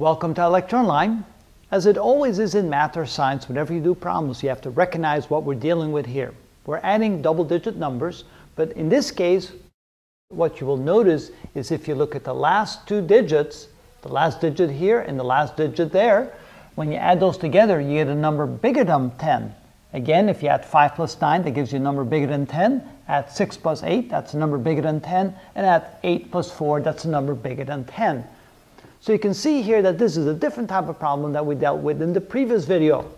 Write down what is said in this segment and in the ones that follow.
Welcome to ilectureonline. As it always is in math or science, whenever you do problems, you have to recognize what we're dealing with here. We're adding double digit numbers, but in this case, what you will notice is if you look at the last two digits, the last digit here and the last digit there, when you add those together, you get a number bigger than 10. Again, if you add 5 plus 9, that gives you a number bigger than 10. Add 6 plus 8, that's a number bigger than 10. And add 8 plus 4, that's a number bigger than 10. So you can see here that this is a different type of problem that we dealt with in the previous video.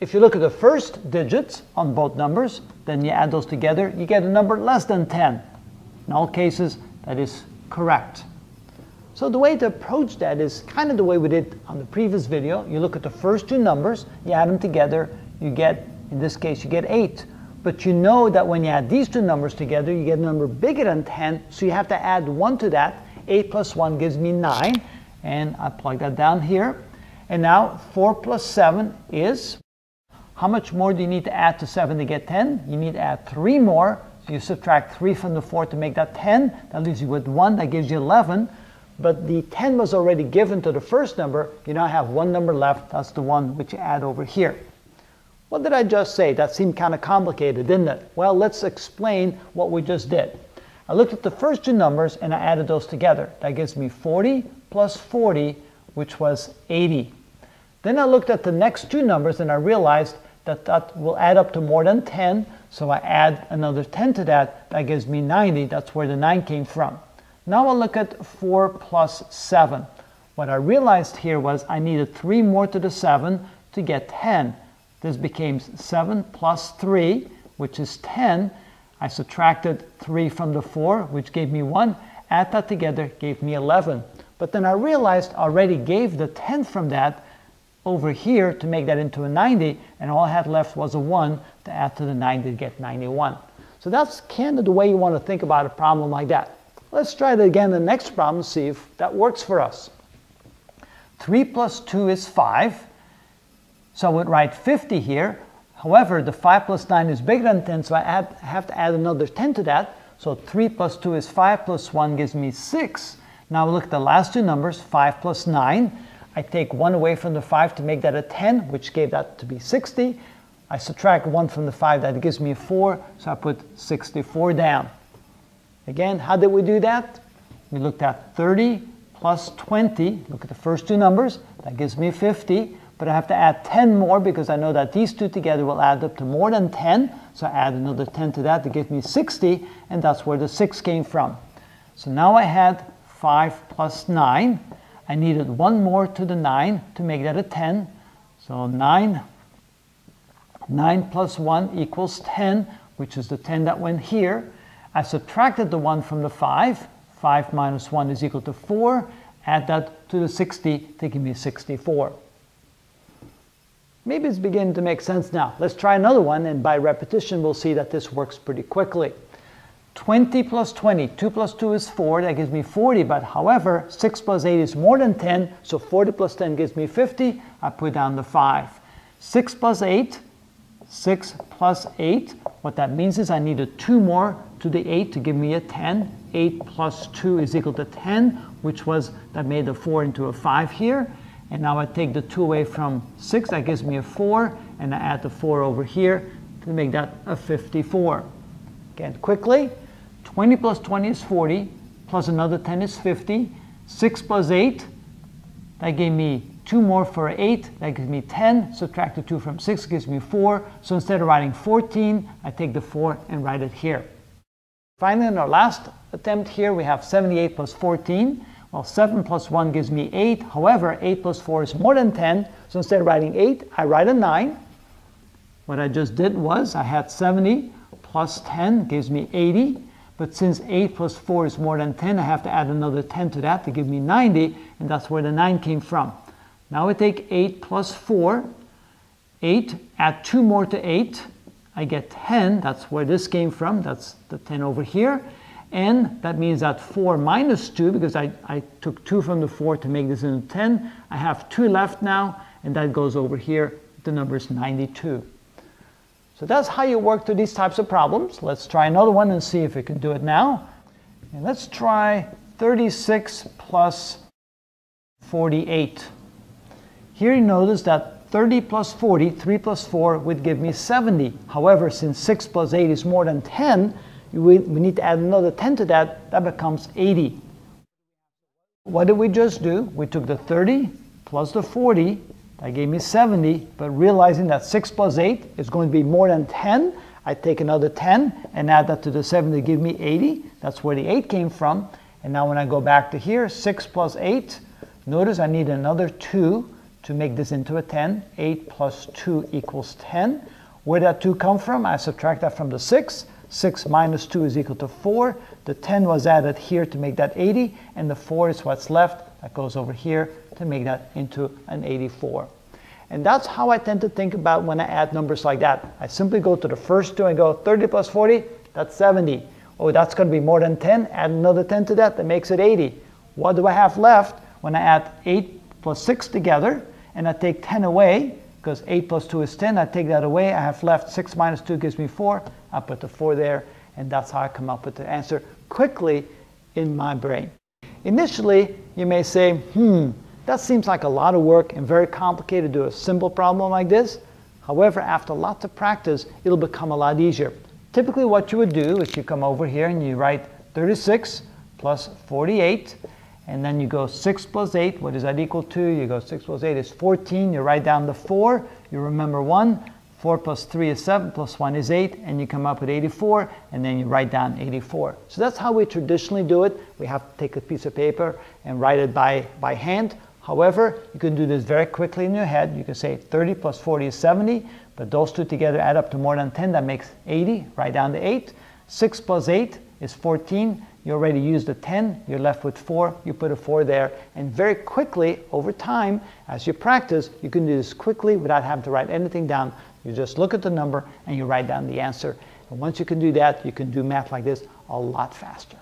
If you look at the first digits on both numbers, then you add those together, you get a number less than 10. In all cases, that is correct. So the way to approach that is kind of the way we did on the previous video. You look at the first two numbers, you add them together, you get, in this case, you get 8. But you know that when you add these two numbers together, you get a number bigger than 10, so you have to add 1 to that. 8 plus 1 gives me 9, and I plug that down here. And now 4 plus 7 is, how much more do you need to add to 7 to get 10? You need to add 3 more, so you subtract 3 from the 4 to make that 10. That leaves you with 1, that gives you 11. But the 10 was already given to the first number. You now have one number left, that's the one which you add over here. What did I just say? That seemed kind of complicated, didn't it? Well, let's explain what we just did. I looked at the first two numbers and I added those together. That gives me 40 plus 40, which was 80. Then I looked at the next two numbers and I realized that that will add up to more than 10. So I add another 10 to that. That gives me 90. That's where the 9 came from. Now I'll look at 4 plus 7. What I realized here was I needed 3 more to the 7 to get 10. This became 7 plus 3, which is 10. I subtracted 3 from the 4, which gave me 1. Add that together, gave me 11. But then I realized I already gave the 10 from that over here to make that into a 90, and all I had left was a 1 to add to the 90 to get 91. So that's kind of the way you want to think about a problem like that. Let's try that again the next problem, see if that works for us. 3 plus 2 is 5. So I would write 50 here. However, the 5 plus 9 is bigger than 10, so I add, have to add another 10 to that. So 3 plus 2 is 5 plus 1 gives me 6. Now look at the last two numbers, 5 plus 9. I take 1 away from the 5 to make that a 10, which gave that to be 60. I subtract 1 from the 5, that gives me a 4, so I put 64 down. Again, how did we do that? We looked at 30 plus 20. Look at the first two numbers. That gives me 50 but I have to add 10 more because I know that these two together will add up to more than 10. So I add another 10 to that to give me 60, and that's where the 6 came from. So now I had 5 plus 9. I needed one more to the 9 to make that a 10. So 9, 9 plus 1 equals 10, which is the 10 that went here. I subtracted the 1 from the 5. 5 minus 1 is equal to 4. Add that to the 60 to give me 64. Maybe it's beginning to make sense now. Let's try another one, and by repetition, we'll see that this works pretty quickly. 20 plus 20, 2 plus 2 is 4, that gives me 40, but however, 6 plus 8 is more than 10, so 40 plus 10 gives me 50, I put down the 5. 6 plus 8, 6 plus 8, what that means is I needed 2 more to the 8 to give me a 10. 8 plus 2 is equal to 10, which was, that made the 4 into a 5 here. And now I take the 2 away from 6, that gives me a 4, and I add the 4 over here to make that a 54. Again, quickly, 20 plus 20 is 40, plus another 10 is 50. 6 plus 8, that gave me 2 more for 8, that gives me 10. Subtract the 2 from 6 gives me 4. So instead of writing 14, I take the 4 and write it here. Finally, in our last attempt here, we have 78 plus 14. Well, 7 plus 1 gives me 8. However, 8 plus 4 is more than 10. So instead of writing 8, I write a 9. What I just did was I had 70 plus 10 gives me 80. But since 8 plus 4 is more than 10, I have to add another 10 to that to give me 90. And that's where the 9 came from. Now I take 8 plus 4. 8, add 2 more to 8. I get 10. That's where this came from. That's the 10 over here. And that means that 4 minus 2, because I, I took 2 from the 4 to make this into 10, I have 2 left now, and that goes over here. The number is 92. So that's how you work through these types of problems. Let's try another one and see if we can do it now. And let's try 36 plus 48. Here you notice that 30 plus 40, 3 plus 4 would give me 70. However, since 6 plus 8 is more than 10, we, we need to add another 10 to that, that becomes 80. What did we just do? We took the 30 plus the 40, that gave me 70, but realizing that 6 plus 8 is going to be more than 10, I take another 10 and add that to the 7 to give me 80. That's where the 8 came from. And now when I go back to here, 6 plus 8, notice I need another 2 to make this into a 10. 8 plus 2 equals 10. Where did that 2 come from? I subtract that from the 6. 6 minus 2 is equal to 4. The 10 was added here to make that 80, and the 4 is what's left. That goes over here to make that into an 84. And that's how I tend to think about when I add numbers like that. I simply go to the first two and go 30 plus 40, that's 70. Oh, that's going to be more than 10. Add another 10 to that, that makes it 80. What do I have left when I add 8 plus 6 together and I take 10 away? Because 8 plus 2 is 10, I take that away. I have left 6 minus 2 gives me 4. I put the 4 there, and that's how I come up with the answer quickly in my brain. Initially, you may say, hmm, that seems like a lot of work and very complicated to do a simple problem like this. However, after lots of practice, it'll become a lot easier. Typically what you would do is you come over here and you write 36 plus 48, and then you go 6 plus 8, what is that equal to? You go 6 plus 8 is 14, you write down the 4, you remember 1, 4 plus 3 is 7, plus 1 is 8, and you come up with 84, and then you write down 84. So that's how we traditionally do it. We have to take a piece of paper and write it by, by hand. However, you can do this very quickly in your head. You can say 30 plus 40 is 70, but those two together add up to more than 10. That makes 80. Write down the 8. 6 plus 8 is 14. You already used a 10. You're left with 4. You put a 4 there. And very quickly, over time, as you practice, you can do this quickly without having to write anything down. You just look at the number and you write down the answer. And once you can do that, you can do math like this a lot faster.